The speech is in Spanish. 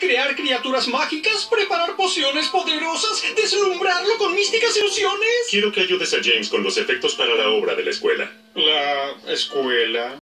crear criaturas mágicas, preparar pociones poderosas, deslumbrarlo con místicas ilusiones. Quiero que ayudes a James con los efectos para la obra de la escuela. La escuela.